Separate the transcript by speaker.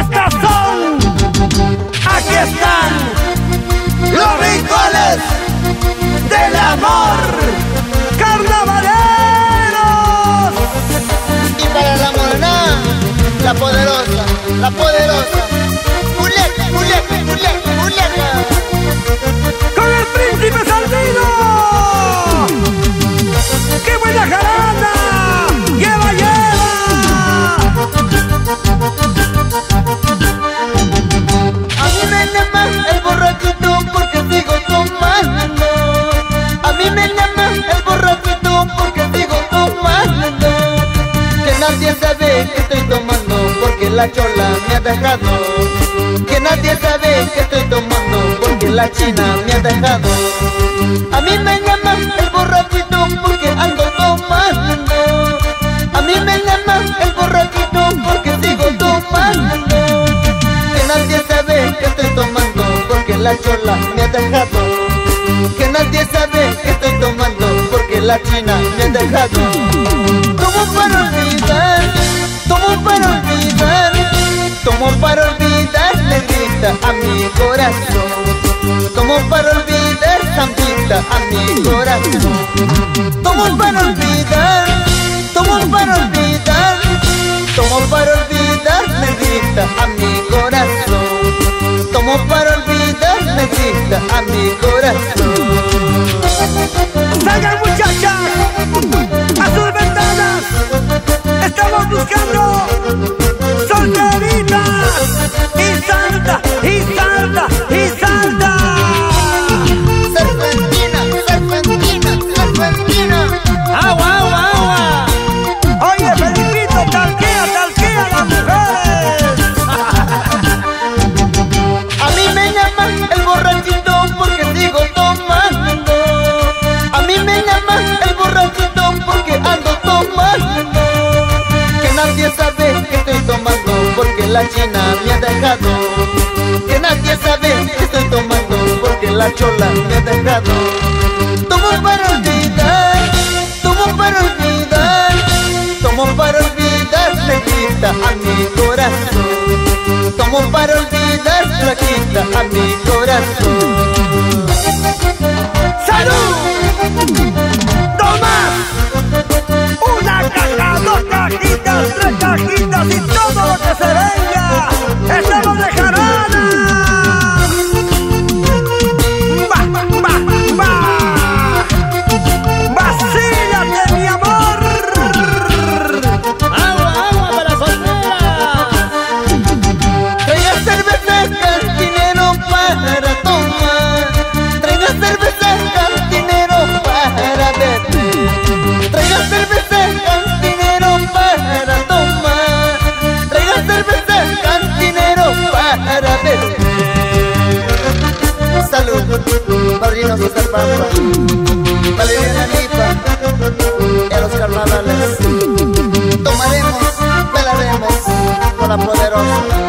Speaker 1: Estos son, aquí están, los rincones del amor, carnavaleros.
Speaker 2: Y para la morena, la poderosa, la poderosa. La chola me ha dejado. Que nadie sabe que estoy tomando porque la china me ha dejado. A mí me llama el borrachito porque ando tomando. A mí me llama el borrachito porque sigo tomando. Que nadie sabe que estoy tomando porque la chola me ha dejado. Que nadie sabe que estoy tomando porque la china me ha dejado. Tomo para olvidar, tomo para a mi corazón. Tomo para olvidar, Santita, a mi corazón. Tomo para olvidar, tomo para olvidar, tomo para olvidar, me grita a mi corazón. Tomo para olvidar, me grita a mi corazón. La china me ha dejado. Que nadie sabe que estoy tomando porque la chola me ha dejado. Tomo para olvidar, tomo para olvidar, tomo para olvidar, le grita a mi corazón. Tomo para olvidar, flaquita, a mi corazón.
Speaker 1: ¡Salud! ¡Tomás! Una caja, dos cajitas, tres cajitas y todo lo que se venga.
Speaker 2: a Oscar Pampa, Tomaremos, pelaremos, con la poderosa.